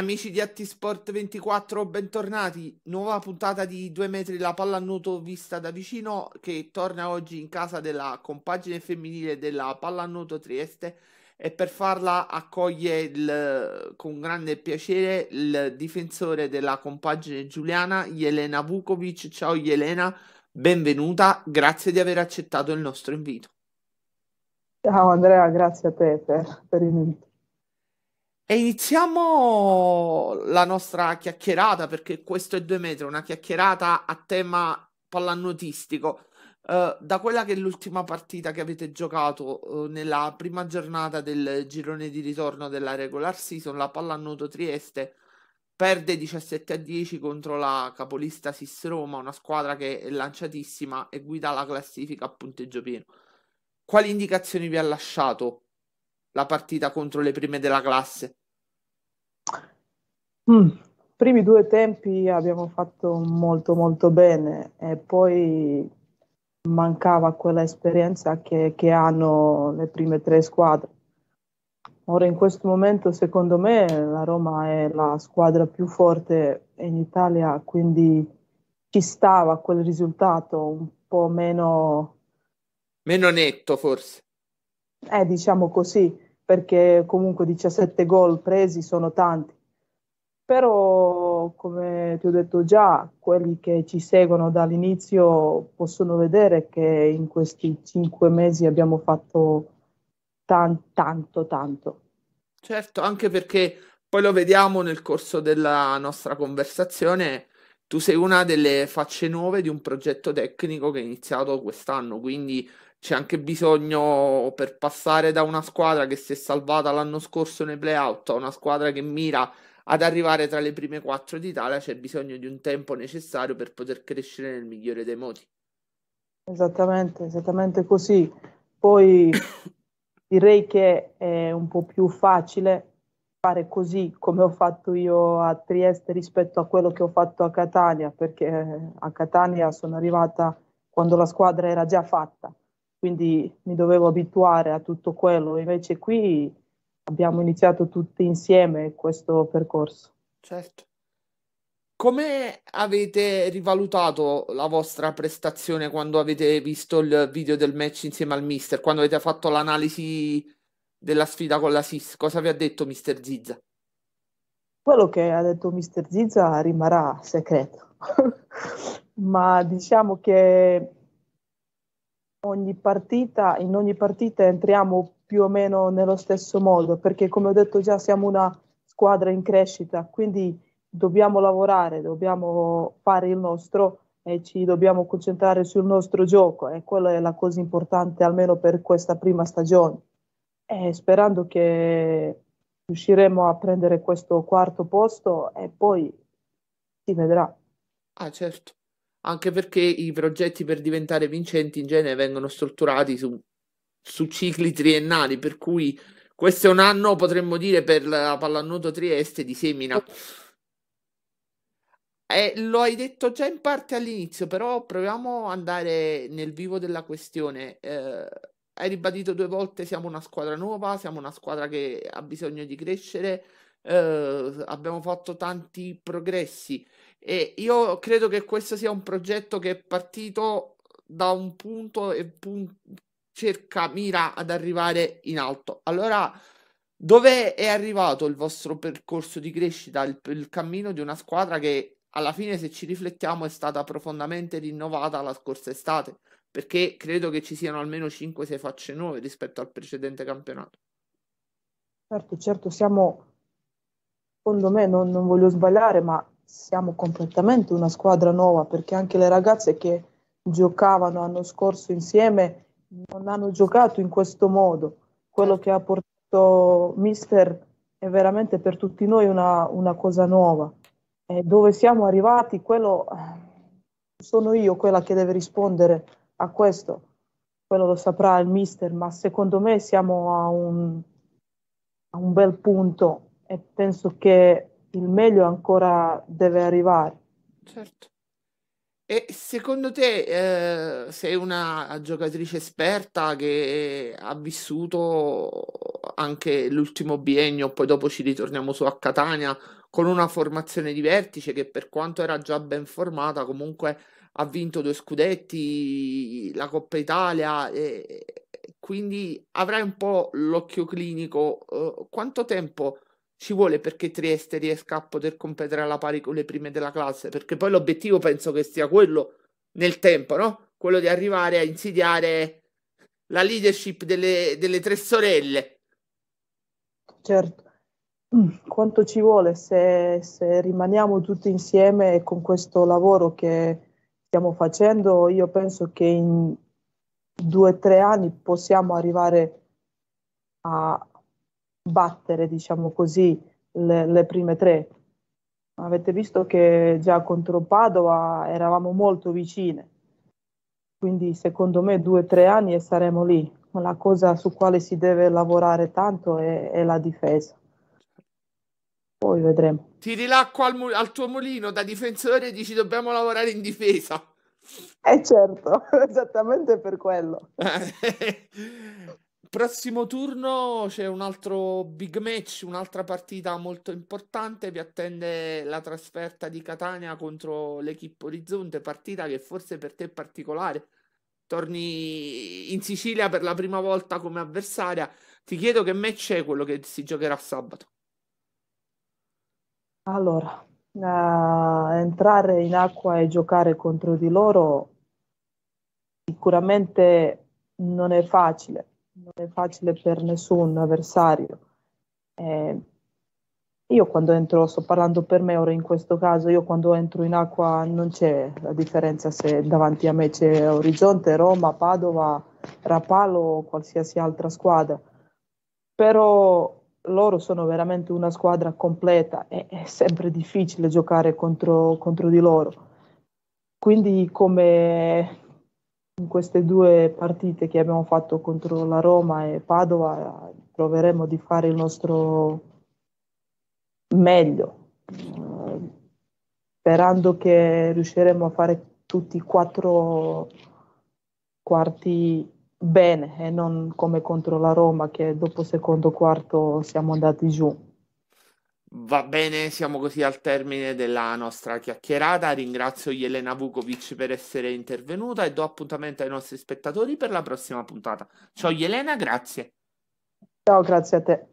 Amici di Attisport 24, bentornati. Nuova puntata di 2 metri la palla a nuoto vista da vicino che torna oggi in casa della compagine femminile della palla a nuoto Trieste e per farla accoglie il, con grande piacere il difensore della compagine Giuliana, Jelena Vukovic. Ciao Jelena, benvenuta, grazie di aver accettato il nostro invito. Ciao Andrea, grazie a te per, per l'invito. E iniziamo la nostra chiacchierata perché questo è due metri, una chiacchierata a tema pallanuotistico. Uh, da quella che è l'ultima partita che avete giocato uh, nella prima giornata del girone di ritorno della regular season, la pallanuoto Trieste perde 17 a 10 contro la capolista Sis Roma, una squadra che è lanciatissima e guida la classifica a punteggio pieno. Quali indicazioni vi ha lasciato la partita contro le prime della classe? Mm, primi due tempi abbiamo fatto molto molto bene e poi mancava quella esperienza che, che hanno le prime tre squadre. Ora in questo momento secondo me la Roma è la squadra più forte in Italia, quindi ci stava quel risultato un po' meno... Meno netto forse. Eh, diciamo così, perché comunque 17 gol presi sono tanti però come ti ho detto già, quelli che ci seguono dall'inizio possono vedere che in questi cinque mesi abbiamo fatto tan- tanto, tanto. Certo, anche perché poi lo vediamo nel corso della nostra conversazione, tu sei una delle facce nuove di un progetto tecnico che è iniziato quest'anno, quindi c'è anche bisogno per passare da una squadra che si è salvata l'anno scorso nei playout a una squadra che mira ad arrivare tra le prime quattro d'Italia c'è bisogno di un tempo necessario per poter crescere nel migliore dei modi. Esattamente, esattamente così. Poi direi che è un po' più facile fare così come ho fatto io a Trieste rispetto a quello che ho fatto a Catania, perché a Catania sono arrivata quando la squadra era già fatta, quindi mi dovevo abituare a tutto quello. Invece qui abbiamo iniziato tutti insieme questo percorso. Certo. Come avete rivalutato la vostra prestazione quando avete visto il video del match insieme al mister, quando avete fatto l'analisi della sfida con la SIS? Cosa vi ha detto mister Zizza? Quello che ha detto mister Zizza rimarrà segreto, ma diciamo che ogni partita, in ogni partita entriamo più o meno nello stesso modo, perché come ho detto già siamo una squadra in crescita, quindi dobbiamo lavorare, dobbiamo fare il nostro e ci dobbiamo concentrare sul nostro gioco e quella è la cosa importante almeno per questa prima stagione. E sperando che riusciremo a prendere questo quarto posto e poi si vedrà. Ah, certo. Anche perché i progetti per diventare vincenti in genere vengono strutturati su su cicli triennali, per cui questo è un anno, potremmo dire, per la pallanuoto Trieste di semina. Eh, lo hai detto già in parte all'inizio, però proviamo ad andare nel vivo della questione. Eh, hai ribadito due volte: siamo una squadra nuova, siamo una squadra che ha bisogno di crescere. Eh, abbiamo fatto tanti progressi e io credo che questo sia un progetto che è partito da un punto e pun- cerca, mira ad arrivare in alto. Allora, dove è arrivato il vostro percorso di crescita, il, il cammino di una squadra che alla fine, se ci riflettiamo, è stata profondamente rinnovata la scorsa estate? Perché credo che ci siano almeno 5-6 facce nuove rispetto al precedente campionato. Certo, certo, siamo, secondo me, non, non voglio sbagliare, ma siamo completamente una squadra nuova perché anche le ragazze che giocavano l'anno scorso insieme non hanno giocato in questo modo. Quello che ha portato Mister è veramente per tutti noi una, una cosa nuova. E dove siamo arrivati, quello sono io quella che deve rispondere a questo. Quello lo saprà il Mister, ma secondo me siamo a un, a un bel punto e penso che il meglio ancora deve arrivare. Certo. E secondo te eh, sei una giocatrice esperta che ha vissuto anche l'ultimo biennio, poi dopo ci ritorniamo su a Catania con una formazione di vertice che per quanto era già ben formata comunque ha vinto due scudetti, la Coppa Italia e quindi avrai un po' l'occhio clinico. Uh, quanto tempo ci vuole perché Trieste riesca a poter competere alla pari con le prime della classe, perché poi l'obiettivo penso che sia quello nel tempo, no? Quello di arrivare a insidiare la leadership delle, delle tre sorelle. Certo, mm, quanto ci vuole se, se rimaniamo tutti insieme con questo lavoro che stiamo facendo, io penso che in due o tre anni possiamo arrivare a, battere, diciamo così, le, le prime tre. Avete visto che già contro Padova eravamo molto vicine, quindi secondo me due o tre anni e saremo lì. La cosa su quale si deve lavorare tanto è, è la difesa. Poi vedremo. Tiri l'acqua al, al, tuo mulino da difensore e dici dobbiamo lavorare in difesa. Eh certo, esattamente per quello. Prossimo turno c'è un altro big match, un'altra partita molto importante. Vi attende la trasferta di Catania contro l'Equipe Orizzonte, partita che forse per te è particolare. Torni in Sicilia per la prima volta come avversaria. Ti chiedo che match è quello che si giocherà sabato. Allora, uh, entrare in acqua e giocare contro di loro sicuramente non è facile non è facile per nessun avversario. Eh, io quando entro, sto parlando per me ora in questo caso, io quando entro in acqua non c'è la differenza se davanti a me c'è Orizzonte, Roma, Padova, Rapallo o qualsiasi altra squadra. Però loro sono veramente una squadra completa e è sempre difficile giocare contro, contro di loro. Quindi come in queste due partite che abbiamo fatto contro la Roma e Padova proveremo di fare il nostro meglio, sperando che riusciremo a fare tutti i quattro quarti bene e non come contro la Roma che dopo secondo quarto siamo andati giù. Va bene, siamo così al termine della nostra chiacchierata. Ringrazio Jelena Vukovic per essere intervenuta e do appuntamento ai nostri spettatori per la prossima puntata. Ciao Jelena, grazie. Ciao, grazie a te.